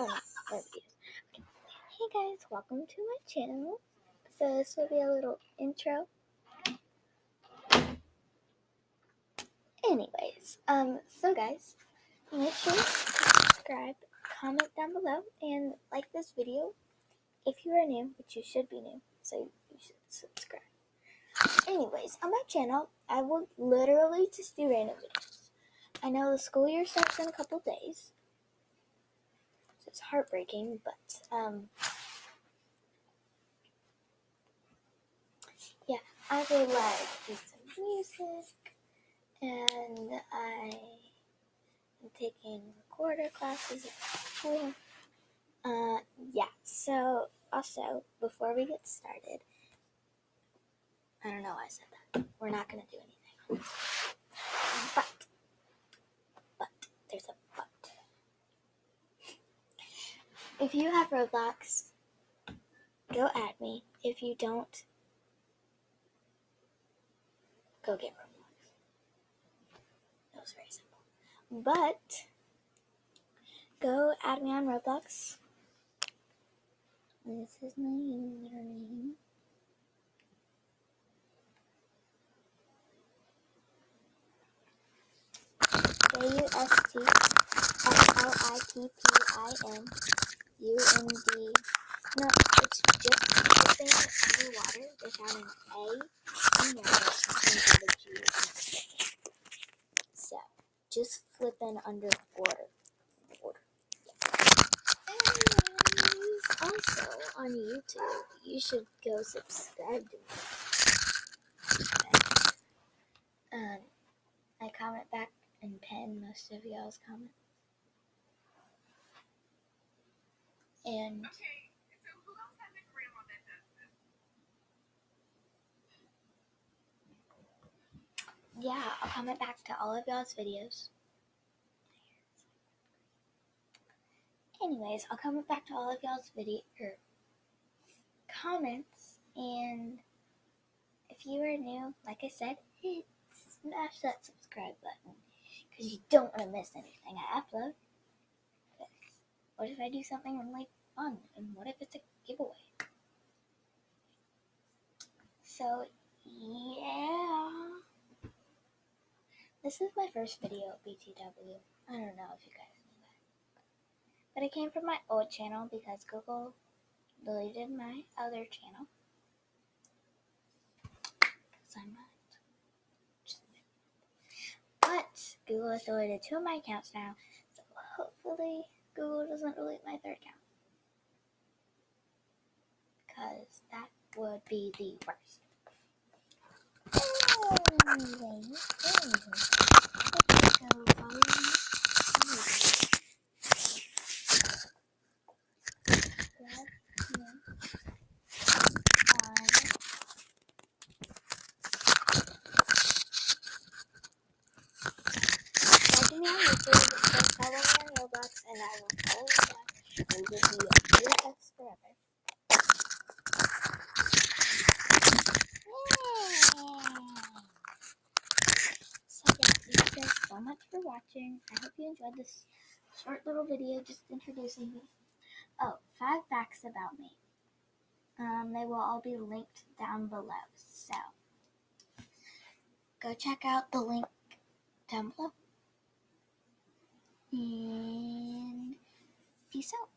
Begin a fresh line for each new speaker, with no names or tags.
Oh, no, more videos. Okay. Hey guys, welcome to my channel. So this will be a little intro. Anyways, um, so guys, make sure to subscribe, comment down below, and like this video if you are new, which you should be new, so you should subscribe. Anyways, on my channel, I will literally just do random videos. I know the school year starts in a couple days, it's heartbreaking, but um, yeah, I really like some music, and I am taking recorder classes at school. Uh, yeah. So also, before we get started, I don't know why I said that. We're not gonna do anything, but but there's a but. If you have Roblox, go add me. If you don't, go get Roblox. That was very simple. But go add me on Roblox. This is my username. J U S T S L I P P I N U N D. No, it's just flipping underwater without an A in there instead of G. So, just flipping under Water. And also on YouTube, you should go subscribe to me. Um, I comment back and pen most of y'all's comments. And yeah, I'll comment back to all of y'all's videos. Anyways, I'll comment back to all of y'all's video er, comments, and if you are new, like I said, hit smash that subscribe button because you don't want to miss anything I upload. What if I do something really fun, and what if it's a giveaway? So yeah. This is my first video at BTW. I don't know if you guys knew that. But it came from my old channel because Google deleted my other channel. Because I'm not. But Google has deleted two of my accounts now, so hopefully Google doesn't delete my third account. Because that would be the worst. Anyways, anyways, let's go follow me. Grab me on And I will back and give you a BFFs forever. So so much for watching. I hope you enjoyed this short little video just introducing me. Oh, five facts about me. Um, they will all be linked down below. So go check out the link down below. And peace out.